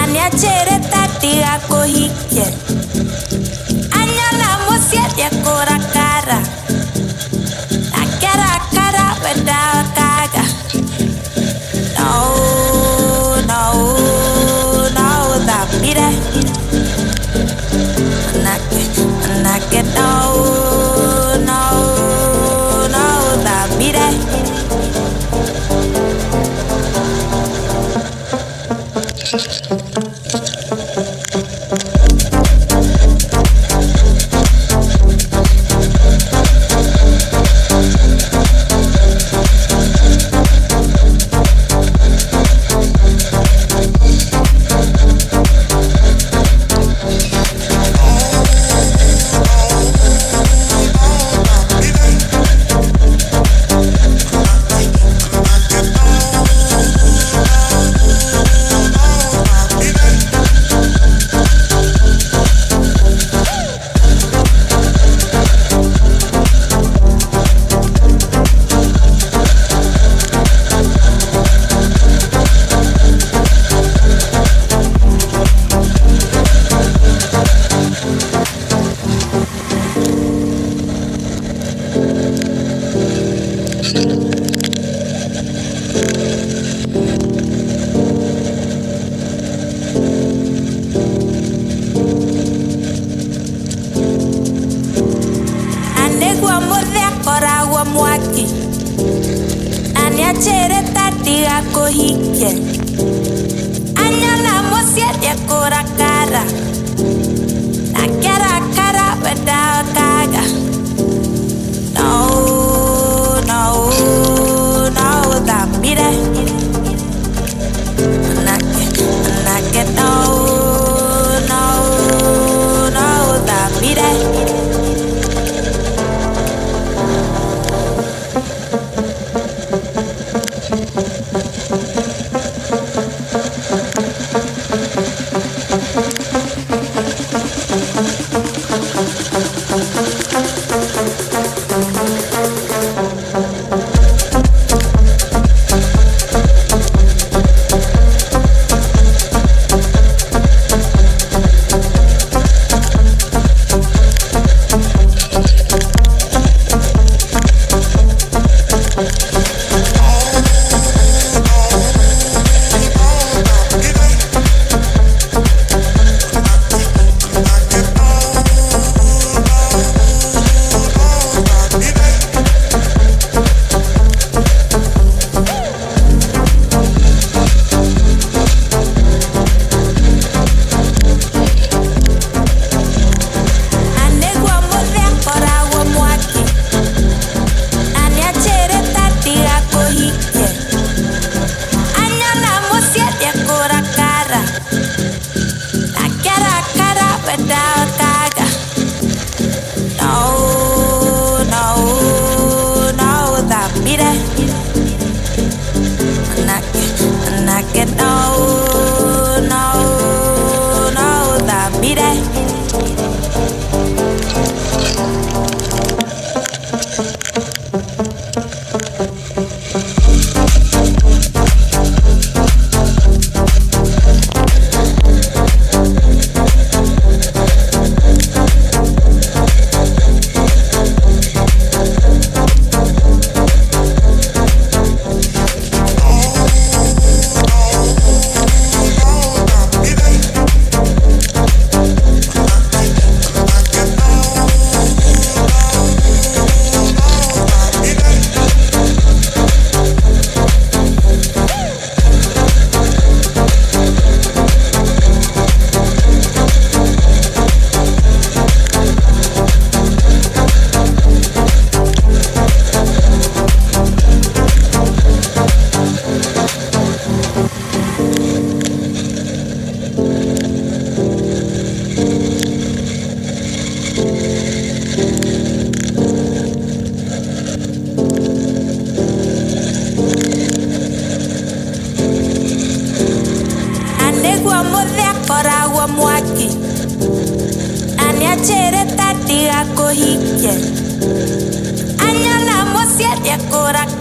Ania chere tati ako hi piacere darti a coglie. Andiamo a siete ancora cara. Agora